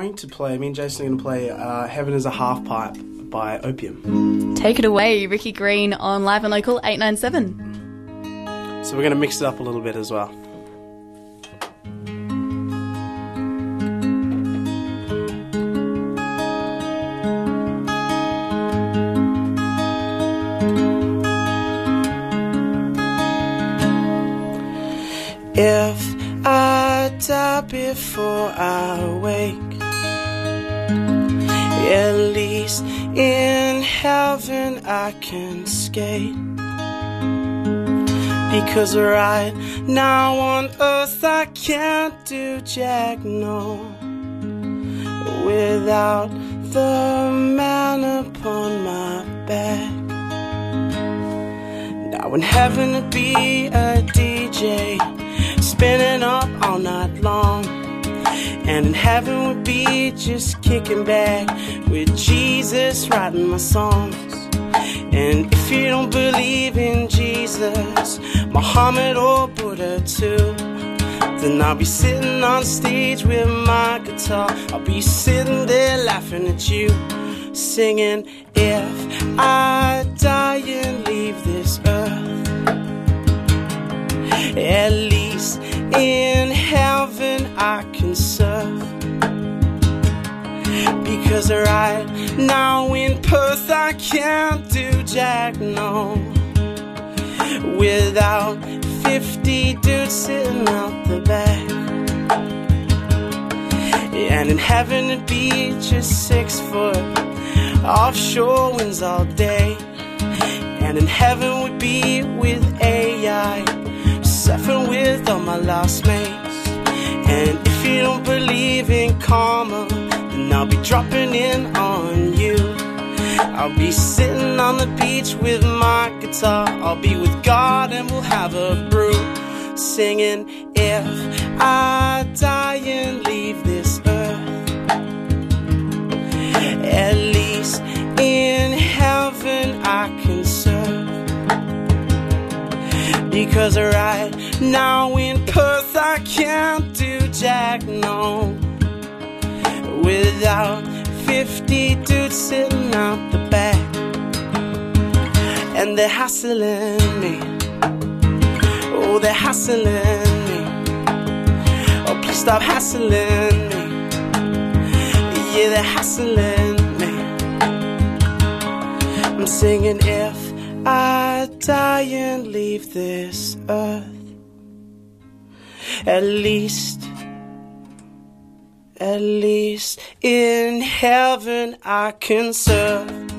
going to play, me and Jason are going to play uh, Heaven is a Half Pipe by OPM. Take it away, Ricky Green on Live and Local 897. So we're going to mix it up a little bit as well. If I die before I wake, least in heaven I can skate. Because right now on earth I can't do jack no without the man upon my back. Now in heaven it'd be a DJ spinning up all night long. And in heaven would be just kicking back with Jesus writing my songs. And if you don't believe in Jesus, Muhammad or Buddha too, then I'll be sitting on stage with my guitar. I'll be sitting there laughing at you, singing, If I die and leave this earth, at least in heaven I can Because right now in Perth I can't do jack no. Without 50 dudes sitting out the back. And in heaven it'd be just six foot. Offshore winds all day. And in heaven would be with AI Surfing with all my lost mates. And if you don't believe in karma I'll be dropping in on you. I'll be sitting on the beach with my guitar. I'll be with God and we'll have a brew. Singing, if I die and leave this earth, at least in heaven I can serve. Because right now in Perth I can't do jack no without 50 dudes sitting out the back. And they're hassling me. Oh they're hassling me. Oh please stop hassling me. Yeah they're hassling me. I'm singing if I die and leave this earth at least at least in heaven I can serve.